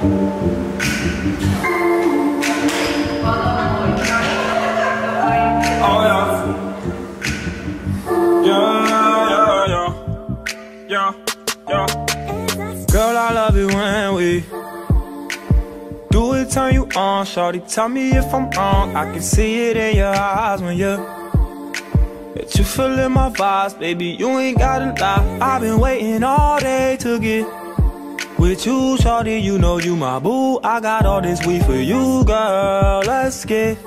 Girl, I love it when we do it, turn you on. Shorty, tell me if I'm wrong. I can see it in your eyes when you that you feeling my vibes, baby. You ain't gotta lie. I've been waiting all day to get with you, shorty. You know you my boo. I got all this weed for you, girl. Let's get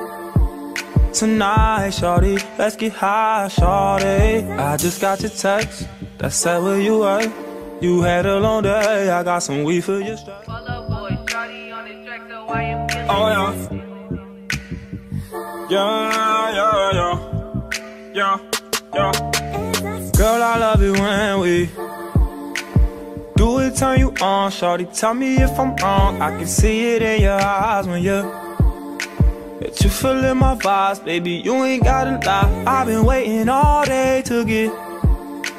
tonight, shorty. Let's get high, shorty. I just got your text that said where you at. You had a long day. I got some weed for your stress. Oh yeah. Yeah, yeah, yeah. Yeah, yeah. Girl, I love it when we it, turn you on, shorty. Tell me if I'm wrong. I can see it in your eyes when you that you feeling my vibes, baby. You ain't gotta lie. I've been waiting all day to get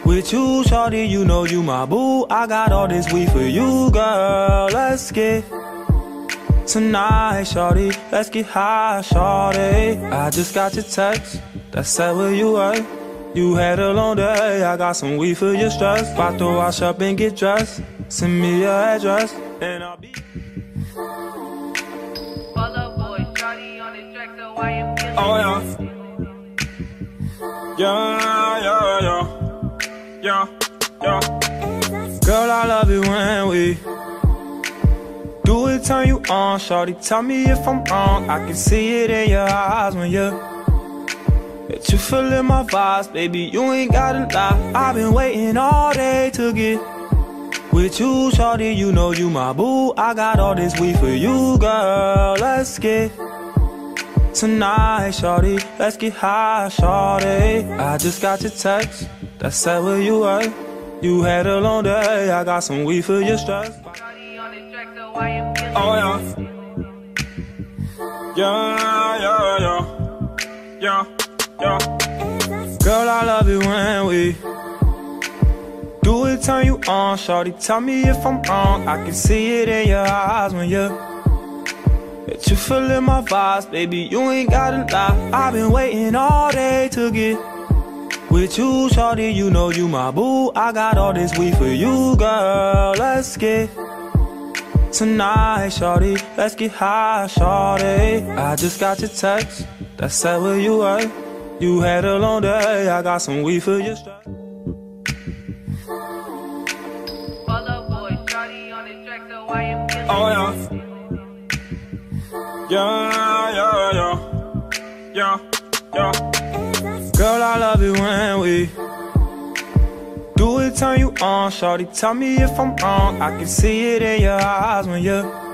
with you, shorty. You know you my boo. I got all this weed for you, girl. Let's get tonight, shorty. Let's get high, shorty. I just got your text that said where you at. You had a long day. I got some weed for your stress. About to wash up and get dressed. Send me your address, and I'll be. Oh yeah. Yeah, yeah, yeah. Yeah, yeah. Girl, I love it when we do it, turn you on, shorty. Tell me if I'm wrong. I can see it in your eyes when you that you feeling my vibes, baby. You ain't gotta lie. I've been waiting all day to get with you, shorty. You know you my boo. I got all this weed for you, girl. Let's get tonight, shorty. Let's get high, shorty. I just got your text that said where you at. You had a long day. I got some weed for your stress. Oh yeah. Yeah, Girl, I love it when we do it, turn you on, shorty. Tell me if I'm wrong. I can see it in your eyes when you that you feeling my vibes, baby. You ain't gotta lie. I've been waiting all day to get with you, shorty. You know you my boo. I got all this weed for you, girl. Let's get tonight, shorty. Let's get high, shorty. I just got your text that said where you at. You had a long day. I got some weed for your stress. Oh yeah. Yeah, yeah, yeah. Yeah, yeah. Girl, I love it when we do it, turn you on, shorty. Tell me if I'm wrong. I can see it in your eyes when you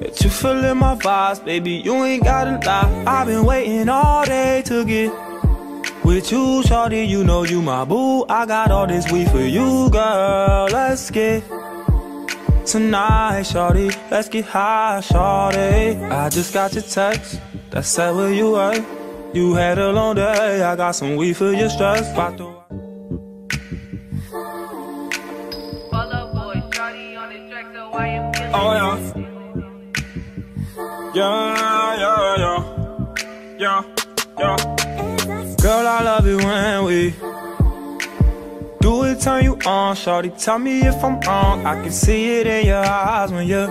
that you feeling my vibes, baby. You ain't gotta lie. I've been waiting all day to get with you, shorty. You know you my boo. I got all this weed for you, girl. Let's get tonight, shorty. Let's get high, shorty. I just got your text that said where you at. You had a long day. I got some weed for your stress. Oh yeah. Yeah, yeah, yeah. Yeah, yeah. Girl, I love it when we do it, turn you on, shorty. Tell me if I'm wrong. I can see it in your eyes when you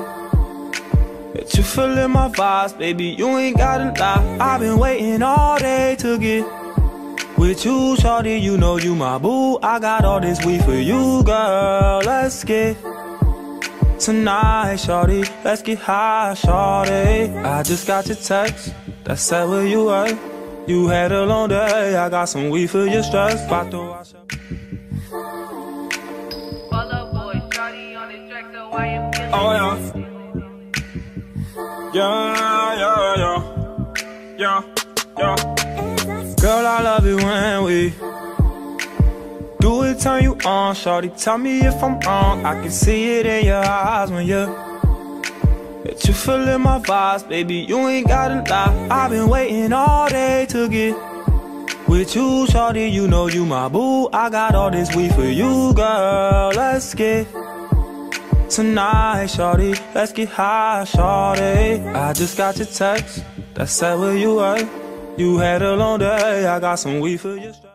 that you feeling my vibes, baby. You ain't gotta lie. I've been waiting all day to get with you, shorty. You know you my boo. I got all this weed for you, girl. Let's get tonight, shorty. Let's get high, shorty. I just got your text that said where you at. You had a long day. I got some weed for your stress. About to wash up. Oh yeah. Yeah, yeah, yeah. Yeah, yeah. Girl, I love it when we turn you on, shorty. Tell me if I'm wrong. I can see it in your eyes when you that you feeling my vibes, baby. You ain't gotta lie. I've been waiting all day to get with you, shorty. You know you my boo. I got all this weed for you, girl. Let's get Tonight, shorty, let's get high, shorty. I just got your text that said where you at. You had a long day, I got some weed for strap.